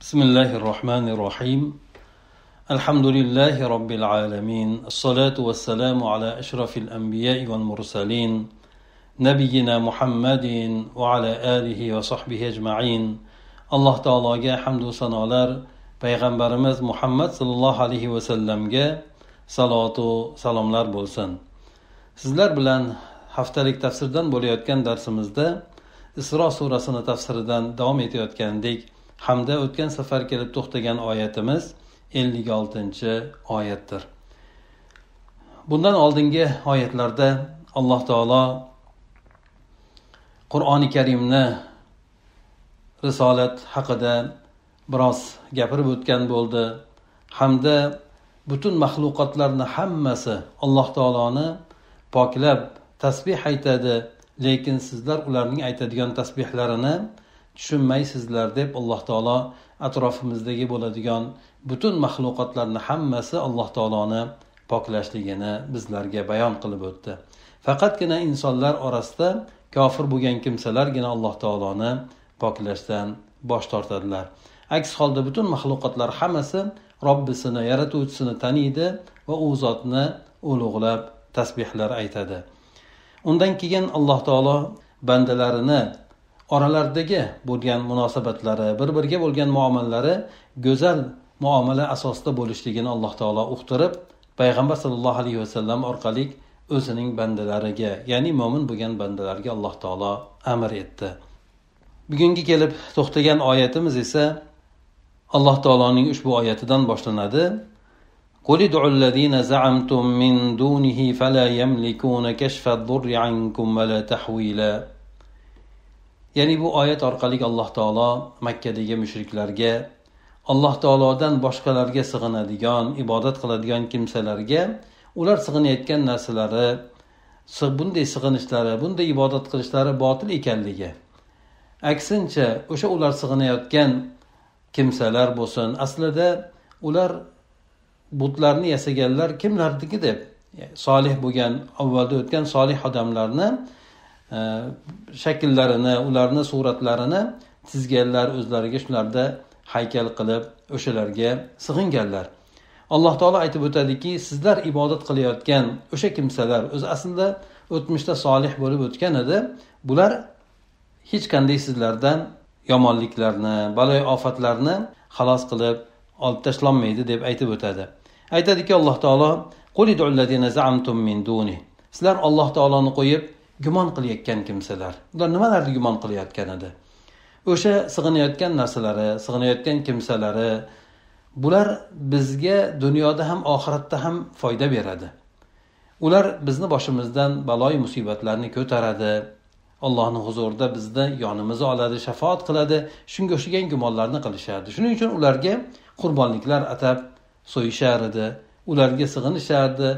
بسم الله الرحمن الرحيم الحمد لله رب العالمين الصلاة والسلام على أشرف الأنبياء والمرسلين نبينا محمد وعلى آله وصحبه أجمعين الله تعالى حمد سنالر payg'ambarimiz muhammad sollallohu alayhi vasallamga salotu salomlar bo'lsin sizlar bilan haftalik tafsirdan bo'layotgan darsimizda isro surasini tafsiridan davom etayotgandek hamda o'tgan safar kelib to'xtagan oyatimiz ellik oltinchi oyatdir. Bundan oldingi oyatlarda alloh taolo qur'oni karimni risolat haqida biroz gapirib o'tgan bo'ldi. Hamda butun maxluqotlarni hammasi alloh taoloni poklab tasbeh aytadi. Lekin sizlar ularning aytadigan tasbehlarini tushunmaysizlar deb alloh taolo atrofimizdagi bo'ladigan butun maxluqotlarni hammasi alloh taoloni poklashligini bizlarga bayon qilib o'tdi. Faqatgina insonlar orasida kofir bo'lgan kimsalargina alloh taoloni poklashdan bosh tortadilar. Aks holda butun maxluqotlar hammasi robbisini yaratuvchisini taniydi va u zotni ulug'lab tasbehlar aytadi. Undan keyin alloh taolo bandalarini oralaridagi bo'lgan munosabatlari bir biriga bo'lgan muomalalari go'zal muomala asosida bo'lishligini alloh taolo uqtirib payg'ambar sollallohu alayhi vasallam orqali o'zining bandalariga ya'ni mo'min bo'lgan bandalarga alloh taolo amr etdi. Bugungi kelib to'xtagan oyatimiz esa alloh taoloning ushbu oyatidan boshlanadi. قل ya'ni bu oyat orqali alloh taolo makkadagi mushriklarga alloh taolodan boshqalarga sig'inadigan ibodat qiladigan kimsalarga ular sig'inayotgan narsalari bunday sig'inishlari bunday ibodat qilishlari botil ekanligi. Aksincha o'sha ular sig'inayotgan kimsalar bo'lsin aslida ular butlarni yasaganlar kimlarniki deb solih bo'lgan avvalda o'tgan solih odamlarni shakllarini ularni suratlarini chizganlar o'zlariga shularda haykal qilib o'shalarga sig'inganlar. Alloh taolo aytib o'tadiki sizlar ibodat qilayotgan o'sha kimsalar o'zi aslida o'tmishda solih bo'lib o'tgan edi. Bular hech qanday sizlardan yomonliklarni baloy ofatlarni xalos qilib olib tashlanmaydi deb aytib o'tadi. Aytadiki alloh taolo sizlar alloh taoloni qo'yib gumon qilayotgan kimsalar. Ular nimalarni gumon qilayotgan edi? O'sha sig'inayotgan narsalari sig'inayotgan kimsalari bular bizga dunyoda ham oxiratda ham foyda beradi. Ular bizni boshimizdan baloy musibatlarni ko'taradi. Allohni huzurida bizni yonimizni oladi shafoat qiladi shunga o'xshagan gumonlarni qilishardi shuning uchun ularga qurbonliklar atab so'yishar edi ularga sig'inishardi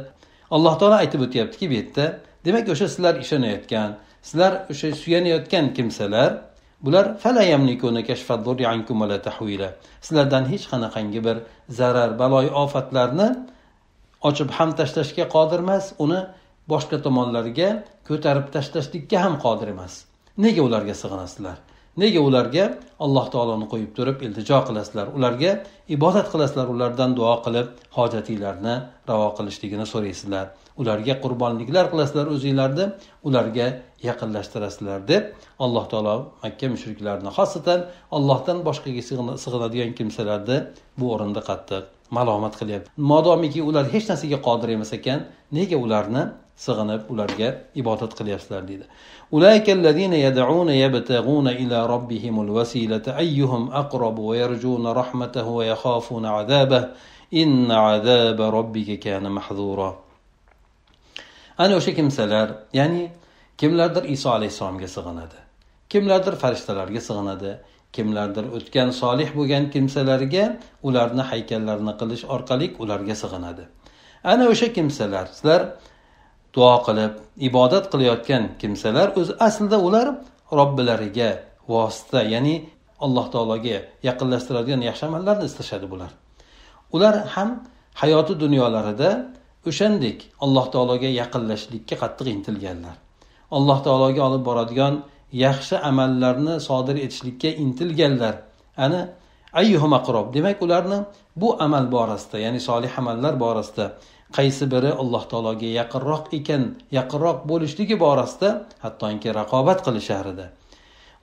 alloh taolo aytib o'tyaptiki bu yerda demak o'sha sizlar ishonayotgan sizlar o'sha suyanayotgan kimsalar bular sizlardan hech qanaqangi bir zarar baloy ofatlarni ochib ham tashlashga qodir emas uni boshqa tomonlarga ko'tarib tashlashlikka ham qodir emas. Nega ularga sig'inasizlar? Nega ularga alloh taoloni qo'yib turib iltijo qilasizlar? Ularga ibodat qilasizlar ulardan duo qilib hojatinglarni ravo qilishligini so'raysizlar. Ularga qurbonliklar qilasizlar o'zinglarni ularga yaqinlashtirasizlar deb alloh taolo makka mushriklarini xosatan allohdan boshqaga sig'inadigan kimsalarni bu o'rinda qattiq malomat qilyapti. Modomiki ular hech narsaga qodir emas ekan nega ularni sig'inib ularga ibodat qilyapsizlar deydi أولئك الذين يدعون يبتغون إلى ربهم الوسيلة أيهم أقرب ويرجون رحمته ويخافون عذابه إن عذاب ربك كان محذورا ana o'sha kimsalar ya'ni kimlardir iso alayhissalomga sig'inadi kimlardir farishtalarga sig'inadi kimlardir o'tgan solih bo'lgan kimsalarga ularni haykallarini qilish orqali ularga sig'inadi ana o'sha kimsalar sizlar duo qilib ibodat qilayotgan kimsalar o'zi aslida ular robbilariga vosita ya'ni alloh taologa yaqinlashtiradigan yaxshi amallarni istashadi bular. Ular ham hayoti dunyolarida o'shandek alloh taologa yaqinlashlikka qattiq intilganlar. Alloh taologa olib boradigan yaxshi amallarni sodir etishlikka intilganlar. Ana ayyuhum aqrob demak ularni bu amal borasida ya'ni solih amallar borasida qaysi biri alloh taologa yaqinroq ekan yaqinroq bo'lishligi borasida hattoki raqobat qilishar edi.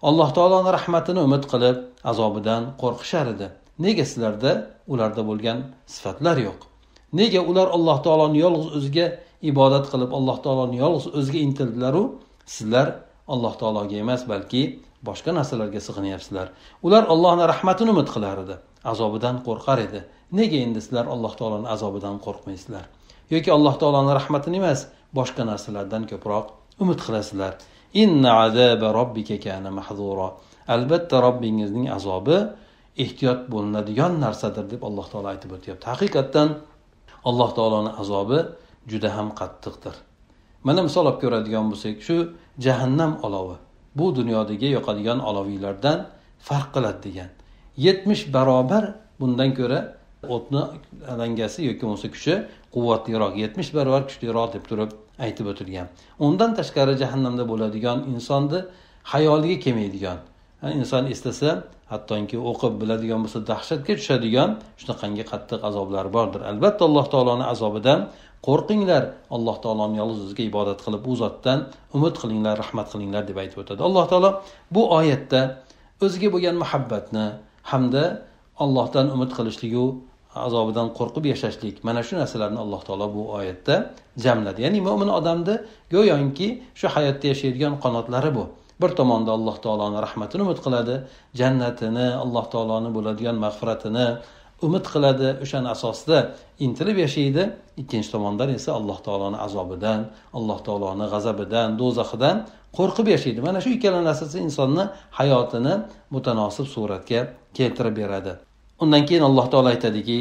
Alloh taoloni rahmatini umid qilib azobidan qo'rqishar edi. Nega sizlarda ularda bo'lgan sifatlar yo'q? Nega ular alloh taoloni yolg'iz o'ziga ibodat qilib alloh taoloni yolg'iz o'ziga intildilaru? Sizlar alloh taologa emas balki boshqa narsalarga sig'inyapsizlar. Ular allohni rahmatini umid qilar edi. Azobidan qo'rqar edi. Nega endi sizlar alloh taoloni azobidan qo'rqmaysizlar? Yoki alloh taoloni rahmatini emas boshqa narsalardan ko'proq umid qilasizlar. Inna azaba robbika kana mahzura albatta robbingizning azobi ehtiyot bo'linadigan narsadir deb alloh taolo aytib o'tyapti. Haqiqatdan alloh taoloni azobi juda ham qattiqdir. Mana misol olib ko'radigan bo'lsak shu jahannam olovi bu dunyodagi yoqadigan oloviylardan farq qiladi degan. Yetmish barobar bundan ko'ra o'tni alangasi yoki bo'lmasa kuchi quvvatliroq. Yetmish barobar kuchliroq deb turib aytib o'tilgan. Undan tashqari jahannamda bo'ladigan insonni hayoliga kelmaydigan inson eslasa hattoki o'qib biladigan bo'lsa dahshatga tushadigan shunaqangi qattiq azoblar bordir. Albatta alloh taoloni azobidan qo'rqinglar. Alloh taoloni yolg'iz o'ziga ibodat qilib u zotdan umid qilinglar rahmat qilinglar deb aytib o'tadi. Alloh taolo bu oyatda o'ziga bo'lgan muhabbatni hamda allohdan umid qilishligu azobidan qo'rqib yashashlik. Mana shu narsalarni alloh taolo bu oyatda jamladi. Ya'ni mo'min odamni go'yoki shu hayotda yashaydigan qanotlari bu. Bir tomonda alloh taoloni rahmatini umid qiladi jannatini alloh taoloni bo'ladigan mag'firatini umid qiladi o'shani asosida intilib yashaydi ikkinchi tomondan esa alloh taoloni azobidan alloh taoloni g'azabidan do'zaxidan qo'rqib yashaydi mana shu ikkala narsasi insonni hayotini mutanosib suratga keltirib beradi undan keyin alloh taolo aytadiki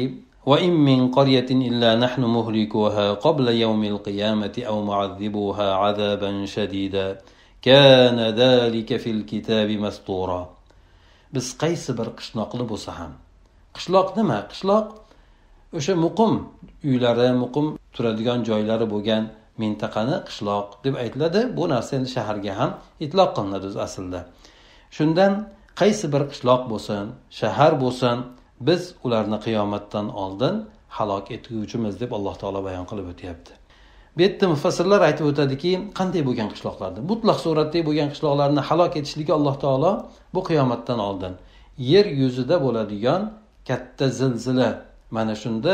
وإن من قرية إلا نحن مهلكوها قبل يوم القيامة أو معذبوها عذابا شديدا كان ذلك في الكتاب مسطورا biz qaysi bir qishloqni bo'lsa ham qishloq nima? Qishloq o'sha muqim uylari muqim turadigan joylari bo'lgan mintaqani qishloq deb aytiladi. Bu narsa endi shaharga ham itloq qilinadi o'zi aslida. Shundan qaysi bir qishloq bo'lsin shahar bo'lsin biz ularni qiyomatdan oldin halok etguvchimiz deb alloh taolo bayon qilib o'tyapti. Bu yerda mufassirlar aytib o'tadiki qanday bo'lgan qishloqlarni mutlaq suratdagi bo'lgan qishloqlarni halok etishligi alloh taolo bu qiyomatdan oldin yer yuzida bo'ladigan katta zilzila mana shunda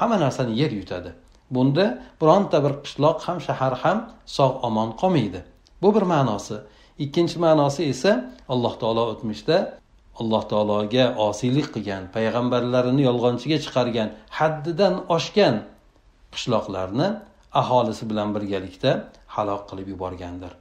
hamma narsani yer yutadi. Bunda bironta bir qishloq ham shahar ham sog' omon qolmaydi. Bu bir ma'nosi. Ikkinchi ma'nosi esa alloh taolo o'tmishda alloh taologa osiylik qilgan payg'ambarlarini yolg'onchiga chiqargan haddidan oshgan qishloqlarni aholisi bilan birgalikda halok qilib yuborgandir.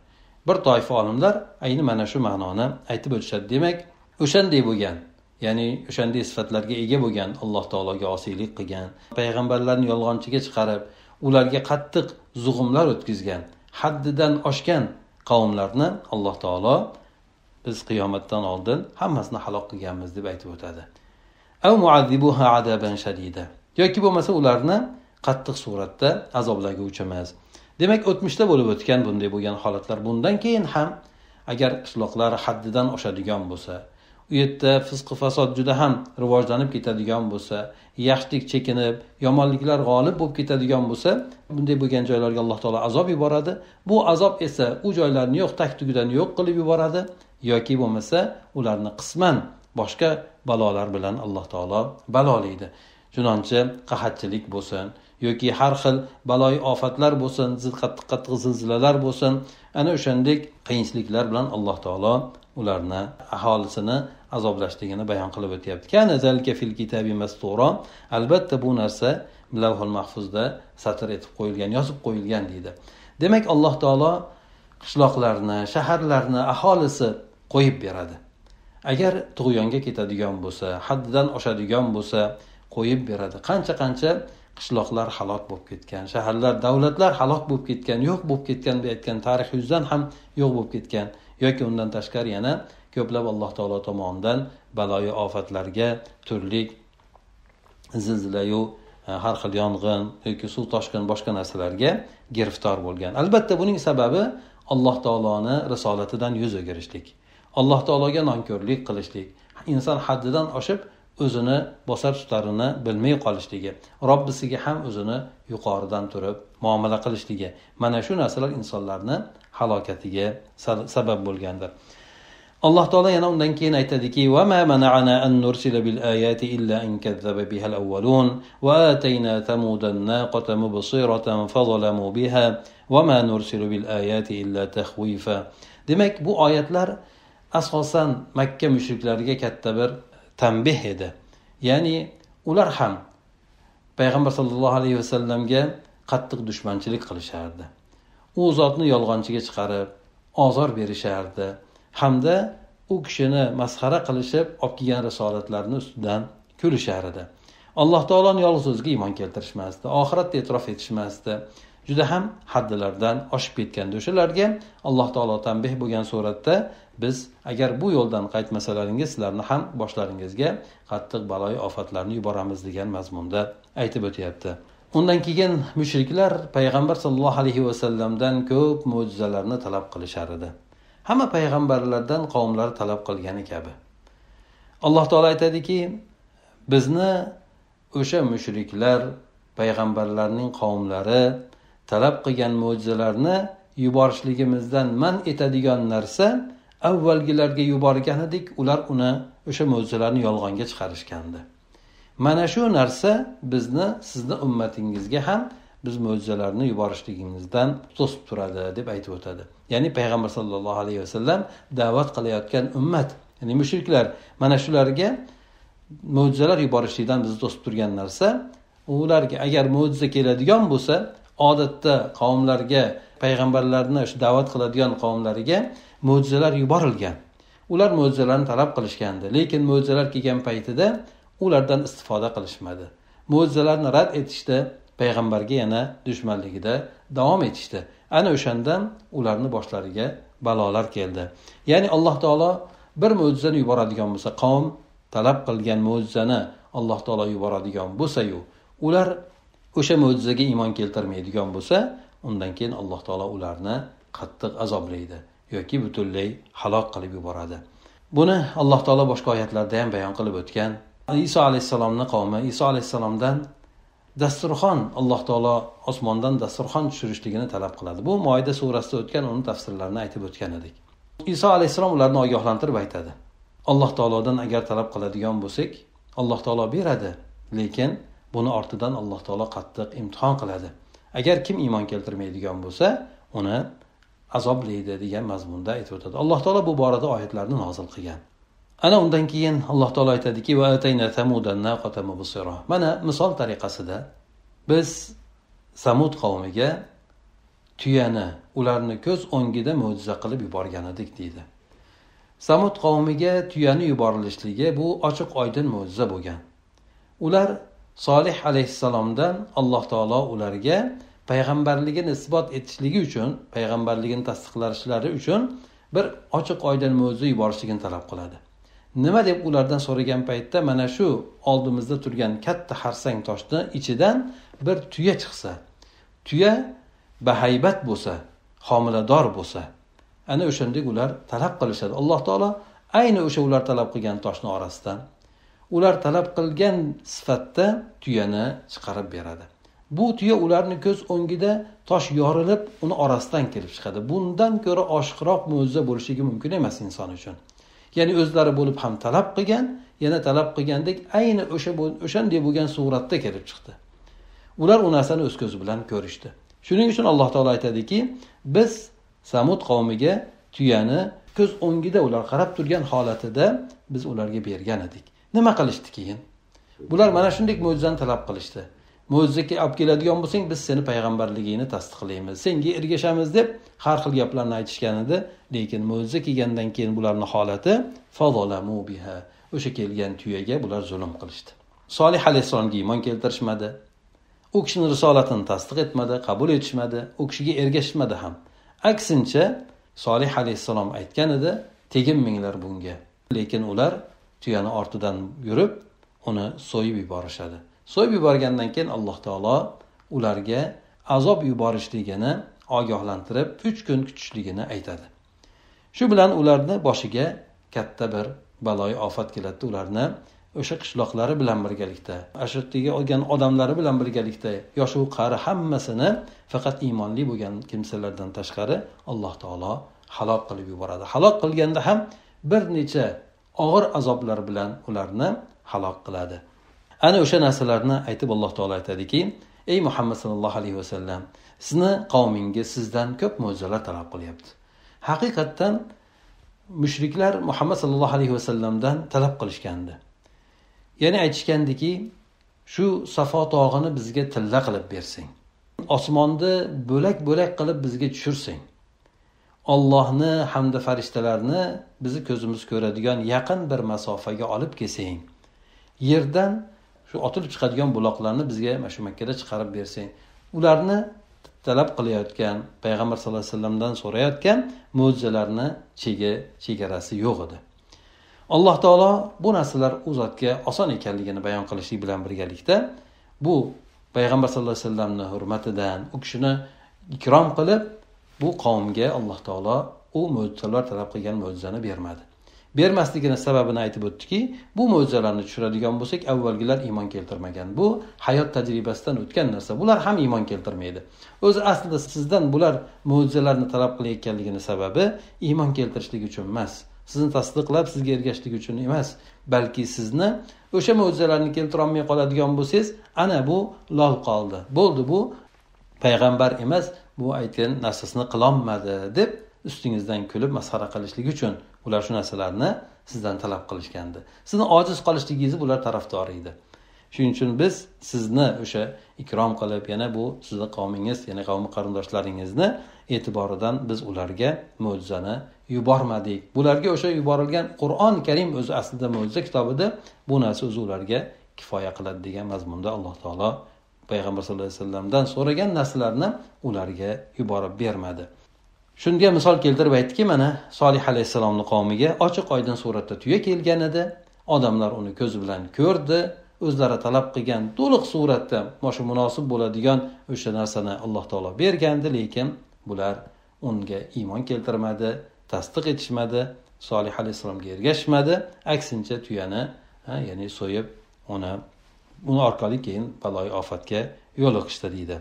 Bir toifa olimlar ayni mana shu ma'noni aytib o'tishadi. Demak o'shanday bo'lgan. Ya'ni o'shanday sifatlarga ega bo'lgan alloh taologa osiylik qilgan payg'ambarlarni yolg'onchiga chiqarib ularga qattiq zug'umlar o'tkazgan haddidan oshgan qavmlarni alloh taolo biz qiyomatdan oldin hammasini halok qilganmiz deb aytib o'tadi. Yoki bo'lmasa ularni qattiq suratda azoblaguvchimiz demak o'tmishda bo'lib o'tgan bunday bo'lgan holatlar bundan keyin ham agar qishloqlar haddidan oshadigan bo'lsa u yerda fisqi fasod juda ham rivojlanib ketadigan bo'lsa yaxshilik chekinib yomonliklar g'olib bo'lib ketadigan bo'lsa bunday bo'lgan joylarga alloh taolo azob yuboradi. Bu azob esa u joylarni yo'q tag tugidan yo'q qilib yuboradi yoki bo'lmasa ularni qisman boshqa balolar bilan alloh taolo balolaydi. Chunonchi qahatchilik bo'lsin yoki har xil baloyi ofatlar bo'lsin qattiq qattiq zilzilalar bo'lsin ana o'shandek qiyinchiliklar bilan alloh taolo ularni aholisini azoblashligini bayon qilib o'tyapti. Albatta bu narsa lavhul mahfuzda satr etib qo'yilgan yozib qo'yilgan deydi. Demak alloh taolo qishloqlarni shaharlarni aholisi qo'yib beradi. Agar tug'yonga ketadigan bo'lsa haddidan oshadigan bo'lsa qo'yib beradi. Qancha qancha qishloqlar halok bo'lib ketgan shaharlar davlatlar halok bo'lib ketgan yo'q bo'lib ketgan deb aytgan tarix yuzidan ham yo'q bo'lib ketgan yoki undan tashqari yana ko'plab alloh taolo tomonidan baloyi ofatlarga turli zilzilayu e, har xil yong'in yoki suv toshqin boshqa narsalarga giriftor bo'lgan. Albatta buning sababi alloh taoloni risolatidan yuz o'girishlik alloh taologa nonko'rlik qilishlik. Inson haddidan oshib o'zini bosar tutarini bilmay qolishligi robbisiga ham o'zini yuqoridan turib muomala qilishligi mana shu narsalar insonlarni halokatiga sabab bo'lgandir alloh taolo yana undan keyin aytadiki وما منعنا أن نرسل بالآيات إلا أن كذب بها الأولون وآتينا ثمود الناقة مبصرة فظلموا بها وما نرسل بالآيات إلا تخويفا demak bu oyatlar asosan makka mushriklariga katta bir tanbeh edi. Ya'ni ular ham payg'ambar sollallohu alayhi vasallamga qattiq dushmanchilik qilishardi. U zotni yolg'onchiga chiqarib ozor berishardi. Hamda u kishini masxara qilishib olib kelgan risolatlarni ustidan kulishar edi alloh taoloni yolg'iz o'ziga iymon keltirishmasdi oxiratda e'tirof etishmasdi. Juda ham haddilardan oshib ketgandi. O'shalarga alloh taolo tanbeh bo'lgan suratda biz agar bu yo'ldan qaytmasalaringiz sizlarni ham boshlaringizga qattiq baloyi ofatlarni yuboramiz degan mazmunda aytib o'tyapti. Undan keyin mushriklar payg'ambar sollallohu alayhi vasallamdan ko'p mo'jizalarni talab qilishar edi. Hamma payg'ambarlardan qavmlari talab qilgani kabi. Alloh taolo aytadiki bizni o'sha mushriklar payg'ambarlarning qavmlari talab qilgan mo'jizalarni yuborishligimizdan man etadigan narsa avvalgilarga yuborgan edik ular uni o'sha mo'jizalarni yolg'onga chiqarishgandi. Mana shu narsa bizni sizni ummatingizga ham biz mo'jizalarni yuborishligimizdan to'sib turadi deb aytib o'tadi. Ya'ni payg'ambar sollallohu alayhi vasallam da'vat qilayotgan ummat ya'ni mushriklar mana shularga mo'jizalar yuborishlikdan bizni to'sib turgan narsa ularga agar mo'jiza keladigan bo'lsa odatda qavmlarga payg'ambarlarni shu da'vat qiladigan qavmlariga mo'jizalar yuborilgan. Ular mo'jizalarni talab qilishgandi lekin mo'jizalar kelgan paytida ulardan istifoda qilishmadi. Mo'jizalarni rad etishdi payg'ambarga yana dushmanligida davom etishdi. Ana o'shandan ularni boshlariga balolar keldi. Ya'ni alloh taolo bir mo'jizani yuboradigan bo'lsa qavm talab qilgan mo'jizani alloh taolo yuboradigan bo'lsayu ular o'sha mo'jizaga iymon keltirmaydigan bo'lsa undan keyin alloh taolo ularni qattiq azoblaydi yoki butunlay halok qilib yuboradi. Buni alloh taolo boshqa oyatlarda ham bayon qilib o'tgan. Iso alayhissalomni qavmi iso alayhissalomdan dasturxon alloh taolo osmondan dasturxon tushirishligini talab qiladi. Bu moyda surasida o'tgan uni tafsirlarini aytib o'tgan edik. Iso alayhissalom ularni ogohlantirib aytadi. Alloh taolodan agar talab qiladigan bo'lsak alloh taolo beradi lekin buni ortidan alloh taolo qattiq imtihon qiladi. Agar kim iymon keltirmaydigan bo'lsa uni azoblaydi degan mazmunda aytib o'tadi. Alloh taolo bu borada oyatlarni nozil qilgan. Ana undan keyin alloh taolo aytadiki mana misol tariqasida biz samud qavmiga tuyani ularni ko'z o'ngida mo'jiza qilib yuborgan edik deydi. Samud qavmiga tuyani yuborilishligi bu ochiq oydin mo'jiza bo'lgan. Ular solih alayhissalomdan alloh taolo ularga payg'ambarligini isbot etishligi uchun payg'ambarligini tasdiqlashlari uchun bir ochiq oydin mo'jiza yuborishligini talab qiladi. Nima deb ulardan so'ragan paytda mana shu oldimizda turgan katta harsang toshni ichidan bir tuya chiqsa tuya bahaybat bo'lsa homilador bo'lsa ana o'shandek ular talab qilishadi. Alloh taolo ayni o'sha ular talab qilgan toshni orasidan ular talab qilgan sifatda tuyani chiqarib beradi. Bu tuya ularni ko'z o'ngida tosh yorilib uni orasidan kelib chiqadi. Bundan ko'ra oshiqroq mo'jiza bo'lishligi mumkin emas inson uchun. Ya'ni o'zlari bo'lib ham talab qilgan yana talab qilgandek ayni o'sha o'shanday bo'lgan suratda kelib chiqdi. Ular u narsani o'z ko'zi bilan ko'rishdi. Shuning uchun alloh taolo aytadiki biz samud qavmiga tuyani ko'z o'ngida ular qarab turgan holatida biz ularga bergan edik. Nima qilishdi keyin? Bular mana shunday mo'jizani talab qilishdi. Mo'jizaga olib keladigan bo'lsang biz seni payg'ambarligingni tasdiqlaymiz. Senga ergashamiz deb har xil gaplarni aytishgan edi. Lekin mo'jiza kelgandan keyin bularni holati biha. O'sha kelgan tuyaga bular zulm qilishdi. Solih alayhissalomga iymon keltirishmadi. U kishini risolatini tasdiq etmadi qabul etishmadi u kishiga ergashishmadi ham. Aksincha solih alayhissalom aytgan edi teginmanglar bunga. Lekin ular tuyani ortidan yurib uni so'yib yuborishadi. So'yib yuborgandan keyin alloh taolo ularga azob yuborishligini ogohlantirib uch kun kutishligini aytadi. Shu bilan ularni boshiga katta bir baloyi ofat keladida ularni o'sha qishloqlari bilan birgalikda ashirtiga olgan odamlari bilan birgalikda yoshu qari hammasini faqat iymonli bo'lgan kimsalardan tashqari alloh taolo halok qilib yuboradi. Halok qilganda ham bir necha og'ir azoblar bilan ularni halok qiladi. Ana o'sha narsalarni aytib alloh taolo aytadiki ey muhammad sallallohu alayhi vasallam sizni qavmingiz sizdan ko'p mo'jizalar talab qilyapti. Haqiqatdan mushriklar muhammad sallallohu alayhi vasallamdan talab qilishgandi. Ya'ni aytishgandiki shu safo tog'ini bizga tilla qilib bersang osmonni bo'lak bo'lak qilib bizga tushirsang ollohni hamda farishtalarni bizni ko'zimiz ko'radigan yaqin bir masofaga olib kelsang yerdan shu otilib chiqadigan buloqlarni bizga mana shu makkada chiqarib bersang ularni talab qilayotgan payg'ambar sallallohu alayhi vasallamdan so'rayotgan mo'jizalarni chegi chegarasi yo'q edi. Alloh taolo bu narsalar u zotga oson ekanligini bayon qilishlik bilan birgalikda bu payg'ambar sallallohu alayhi vasallamni hurmatidan u kishini ikrom qilib bu qavmga alloh taolo u mo'jizalar talab qilgan mo'jizani bermadi. Bermasligini sababini aytib o'tdiki bu mo'jizalarni tushiradigan bo'lsak avvalgilar iymon keltirmagan. Bu hayot tajribasidan o'tgan narsa. Bular ham iymon keltirmaydi. O'zi aslida sizdan bular mo'jizalarni talab qilayotganligini sababi iymon keltirishlik uchun emas. Sizni tasdiqlab sizga ergashishlik uchun emas balki sizni o'sha mo'jizalarni keltirolmay qoladigan bo'lsangiz ana bu lol qoldi. Bo'ldi bu payg'ambar emas bu aytgan narsasini qilolmadi deb ustingizdan kulib masxara qilishlik uchun ular shu narsalarni sizdan talab qilishgandi. Sizni ojiz qolishligingizni ular tarafdori edi. Shuning uchun biz sizni o'sha ikrom qilib yana bu sizni qavmingiz yana qavmi qarindoshlaringizni e'tiboridan biz ularga mo'jizani yubormadik. Bularga o'sha yuborilgan qur'oni karim o'zi aslida mo'jiza kitobida bu narsa o'zi ularga kifoya qiladi degan mazmunda alloh taolo payg'ambar sallallohu alayhi vasallamdan so'ragan narsalarni ularga yuborib bermadi. Shunga misol keltirib aytdiki mana solih alayhissalomni qavmiga ochiq oydin suratda tuya kelgan edi. Odamlar uni ko'zi bilan ko'rdi o'zlari talab qilgan to'liq suratda mana shu munosib bo'ladigan o'sha narsani alloh taolo bergandi lekin bular unga iymon keltirmadi tasdiq etishmadi solih alayhissalomga ergashishmadi. Aksincha tuyani ya'ni so'yib uni buni orqali keyin baloyi ofatga yo'liqishdi deydi.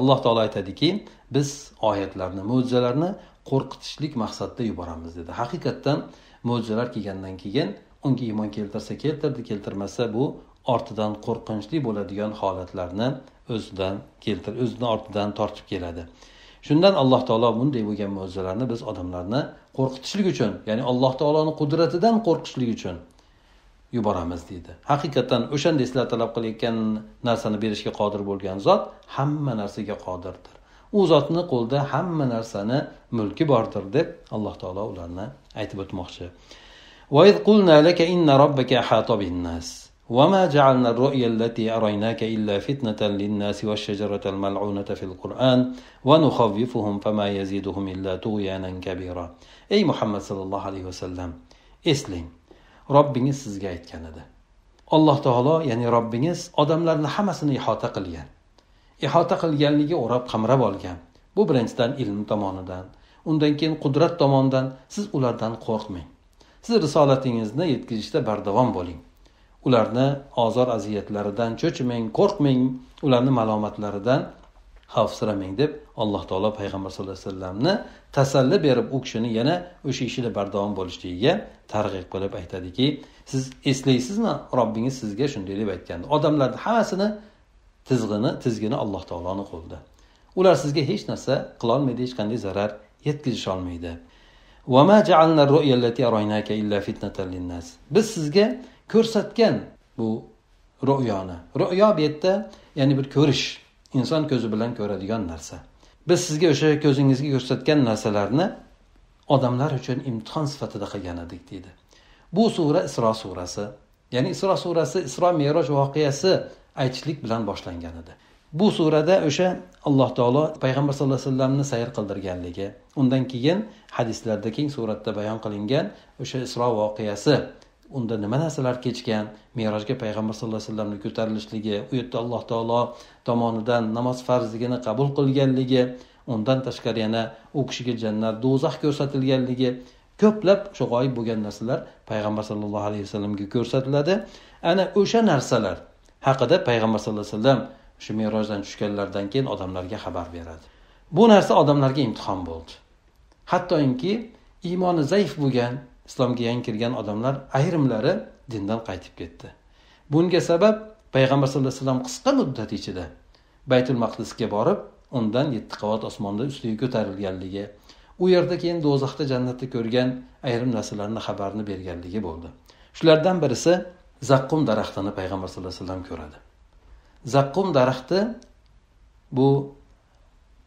Alloh taolo aytadiki biz oyatlarni mo'jizalarni qo'rqitishlik maqsadida yuboramiz dedi. Haqiqatdan mo'jizalar kelgandan keyin unga iymon keltirsa keltirdi keltirmasa bu ortidan qo'rqinchli bo'ladigan holatlarni o'zidan keltir o'zidan ortidan tortib keladi. Shundan alloh taolo bunday bo'lgan mo'jizalarni biz odamlarni qo'rqitishlik uchun ya'ni alloh taoloni qudratidan qo'rqishlik uchun yuboramiz deydi haqiqatdan o'shanday sizlar talab qilayotgan narsani berishga qodir bo'lgan zot hamma narsaga qodirdir u zotni qo'lida hamma narsani mulki bordir deb alloh taolo ularni aytib o'tmoqchi وإذ قلنا لك إن ربك أحاط بالناس وما جعلنا الرؤيا التي أريناك إلا فتنة للناس والشجرة الملعونة في القرآن ونخوفهم فما يزيدهم إلا طغيانا كبيرا أي محمد صلى الله عليه وسلم اسلم robbingiz sizga aytgan edi. Alloh taolo ya'ni robbingiz odamlarni hammasini ihota qilgan. Ihota qilganligi o'rab qamrab olgan. Bu birinchidan ilm tomonidan undan keyin qudrat tomonidan siz ulardan qo'rqmang. Siz risolatingizni yetkazishda bardavom bo'ling. Ularni ozor aziyatlaridan cho'chimang qo'rqmang. Ularni malomatlaridan xavfsiramang deb alloh taolo payg'ambar sallallohu alayhi vasallamni tasalli berib u kishini yana o'sha ishida bardavom bo'lishligiga targ'ib qilib aytadiki siz eslaysizmi? Robbingiz sizga shunday deb aytgandi. Odamlarni hammasini tizg'ini tizgini alloh taoloni qo'lida. Ular sizga hech narsa qilolmaydi hech qanday zarar yetkazisholmaydi biz sizga ko'rsatgan bu ru'yoni. Ru'yo bu yerda ya'ni bir ko'rish inson ko'zi bilan ko'radigan narsa. Biz sizga o'sha ko'zingizga ko'rsatgan narsalarni odamlar uchun imtihon sifatida qilgan edik deydi. Bu sura isro surasi ya'ni isro surasi isro meroj voqeasi aytishlik bilan boshlangan edi. Bu surada o'sha alloh taolo payg'ambar sallallohu alayhi vasallamni sayr qildirganligi undan keyin hadislarda keng suratda bayon qilingan o'sha isro voqeasi unda nima narsalar kechgan merojga payg'ambar sallallohu alayhi vasallamni ko'tarilishligi u yerda alloh taolo tomonidan namoz farzligini qabul qilganligi undan tashqari yana u kishiga jannat do'zax ko'rsatilganligi ko'plab o'sha g'oyib bo'lgan narsalar payg'ambar sallallohu alayhi vasallamga ko'rsatiladi. Ana o'sha narsalar haqida payg'ambar sallallohu alayhi vasallam shu merojdan tushganlaridan keyin odamlarga xabar beradi. Bu narsa odamlarga imtihon bo'ldi. Hattoki iymoni zaif bo'lgan islomga yangi kirgan odamlar ayrimlari dindan qaytib ketdi. Bunga sabab payg'ambar sallallohu alayhi vasallam qisqa muddat ichida baytul maqdisga borib undan yetti qavat osmonda ustiga ko'tarilganligi u yerda keyin do'zaxda jannatda ko'rgan ayrim narsalarni xabarini berganligi bo'ldi. Shulardan birisi zaqqum daraxtini payg'ambar sallallohu alayhi vasallam ko'radi. Zaqqum daraxti bu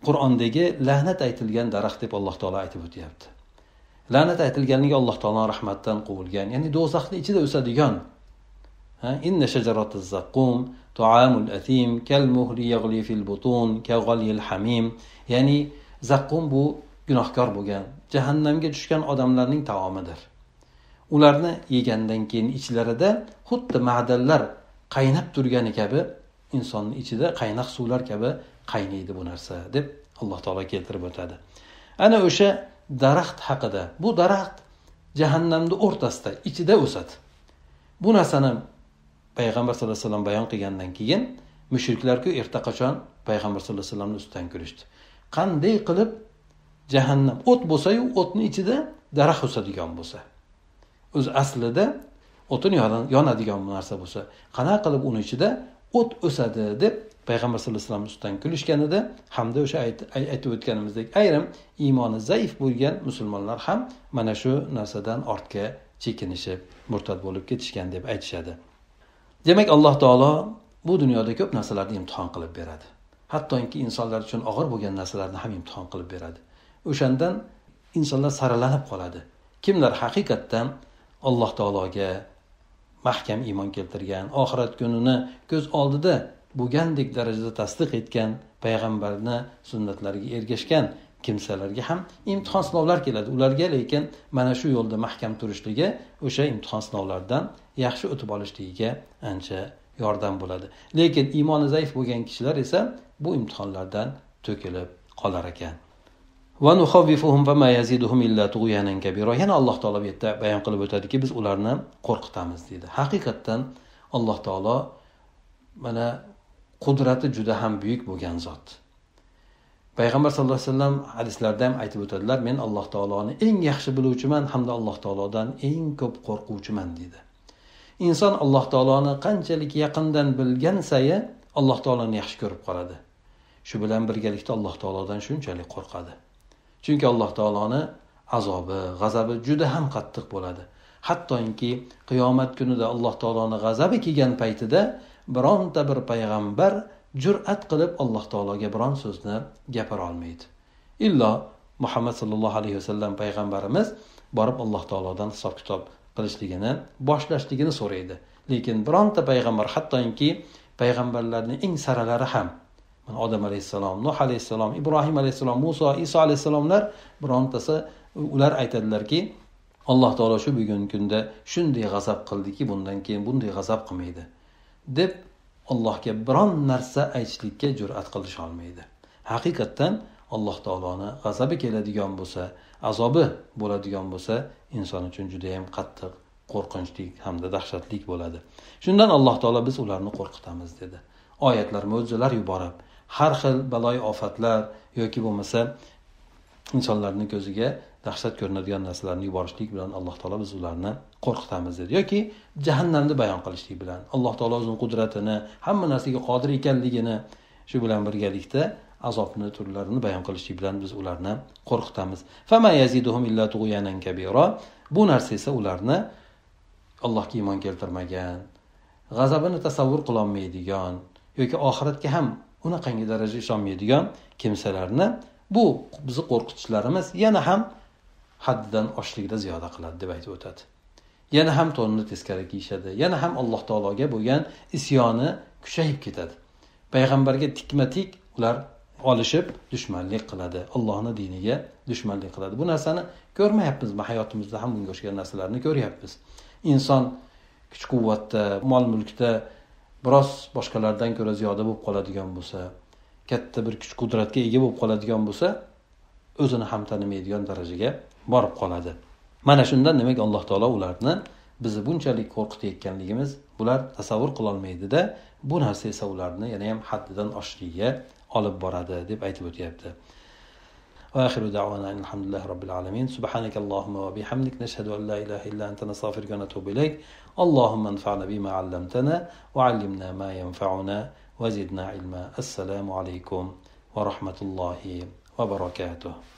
qur'ondagi la'nat aytilgan daraxt deb alloh taolo aytib o'tyapti. La'nat aytilganligi alloh taolo rahmatdan quvilgan ya'ni do'zaxni ichida o'sadigan. Inna shajarati zaqqum tuamul atim kal muhli yag'li fil butun kag'alyil hamim. Ya'ni zaqqum bu gunohkor bo'lgan jahannamga tushgan odamlarning taomidir. Ularni yegandan keyin ichlarida xuddi ma'dallar qaynab turgani kabi insonni ichida qaynoq suvlar kabi qaynaydi bu narsa deb alloh taolo keltirib o'tadi. Ana o'sha daraxt haqida. Bu daraxt jahannamni o'rtasida ichida o'sadi. Bu narsani payg'ambar sallallohu alayhi vasallam bayon qilgandan keyin mushriklarku erta qachon payg'ambar sallallohu alayhi vasallamni ustidan kulishdi qanday qilib jahannam o't bo'lsayu o'tni ichida daraxt o'sadigan bo'lsa. O'zi aslida o'tin yonadigan narsa bo'lsa. Qanaqa qilib uni ichida o't o'sadi deb payg'ambar sallallohu alayhi vasallam ustidan kulishgan edi hamda o'sha aytib o'tganimizdek ayrim iymoni zaif bo'lgan musulmonlar ham mana shu narsadan ortga chekinishib murtad bo'lib ketishgan deb aytishadi. Demak alloh taolo bu dunyoda ko'p narsalarni imtihon qilib beradi. Hattoki insonlar uchun og'ir bo'lgan narsalarni ham imtihon qilib beradi. O'shandan insonlar saralanib qoladi. Kimlar haqiqatdan alloh taologa mahkam iymon keltirgan. Oxirat kunini ko'z oldida bo'lgandek darajada tasdiq etgan payg'ambarni sunnatlariga ergashgan kimsalarga ham imtihon sinovlar keladi. Ularga lekin mana shu yo'lda mahkam turishligi o'sha imtihon sinovlardan yaxshi o'tib olishligiga ancha yordam bo'ladi. Lekin iymoni zaif bo'lgan kishilar esa bu imtihonlardan to'kilib qolar ekan. Yana alloh taolo bu yerda bayon qilib o'tadiki biz ularni qo'rqitamiz deydi. Haqiqatdan alloh taolo mana qudrati juda ham buyuk bo'lgan zot. Payg'ambar sallallohu alayhi vasallam hadislarda ham aytib o'tadilar men alloh taoloni eng yaxshi biluvchiman hamda alloh taolodan eng ko'p qo'rquvchiman deydi. Inson alloh taoloni qanchalik yaqindan bilgan sayi alloh taoloni yaxshi ko'rib qoladi. Shu bilan birgalikda alloh taolodan shunchalik qo'rqadi. Chunki alloh taoloni azobi g'azabi juda ham qattiq bo'ladi. Hattoki qiyomat kunida alloh taoloni g'azabi kelgan paytida bironta bir payg'ambar jur'at qilib alloh taologa biron so'zni gapira olmaydi. Illo muhammad sallallohu alayhi vasallam payg'ambarimiz borib alloh taolodan hisob kitob qilishligini boshlashligini so'raydi. Lekin bironta payg'ambar hattoki payg'ambarlarni eng saralari ham odam alayhissalom nuh alayhissalom ibrohim alayhissalom muso iso alayhissalomlar birontasi ular aytadilarki alloh taolo shu bugungi kunda shunday g'azab qildiki bundan keyin bunday g'azab qilmaydi deb allohga biron narsa aytishlikka jur'at qilisholmaydi haqiqatdan alloh taoloni g'azabi keladigan bo'lsa azobi bo'ladigan bo'lsa inson uchun judayam qattiq qo'rqinchli hamda dahshatlik bo'ladi. Shundan alloh taolo biz ularni qo'rqitamiz dedi. Oyatlar mo'jizalar yuborib har xil baloy ofatlar yoki bo'lmasa insonlarni ko'ziga dahshat ko'rinadigan narsalarni yuborishlik bilan alloh taolo biz ularni qo'rqitamiz dedi. Yoki jahannamni bayon qilishlik bilan alloh taolo o'zini qudratini hamma narsaga qodir ekanligini shu bilan birgalikda azobni turlarini bayon qilishlik bilan biz ularni qo'rqitamiz. Bu narsa esa ularni allohga iymon keltirmagan g'azabini tasavvur qilolmaydigan yoki oxiratga ham unaqangi darajada ishonmaydigan kimsalarni bu bizni qo'rqitishlarimiz yana ham haddidan oshishligida ziyoda qiladi deb aytib o'tadi. Yana ham to'nini teskari kiyishadi yana ham alloh taologa bo'lgan isyoni kuchayib ketadi. Payg'ambarga tikma tik ular olishib dushmanlik qiladi allohni diniga dushmanlik qiladi. Bu narsani ko'rmayapmizmi hayotimizda ham bunga o'xshagan narsalarni ko'ryapmiz. Inson kuch quvvatda mol mulkda biroz boshqalardan ko'ra ziyoda bo'lib qoladigan bo'lsa katta bir kuch qudratga ega bo'lib qoladigan bo'lsa o'zini ham tanimaydigan darajaga borib qoladi. Mana shundan demak alloh taolo ularni bizni bunchalik qo'rqitayotganligimiz bular tasavvur qilolmaydida bu narsa esa ularni yana ham haddidan oshishligiga olib boradi deb aytib o'tyapti. وآخر دعوانا أن الحمد لله رب العالمين. سبحانك اللهم وبحمدك نشهد أن لا إله إلا أنت نستغفرك ونتوب إليك. اللهم انفعنا بما علمتنا وعلمنا ما ينفعنا وزدنا علما. السلام عليكم ورحمة الله وبركاته.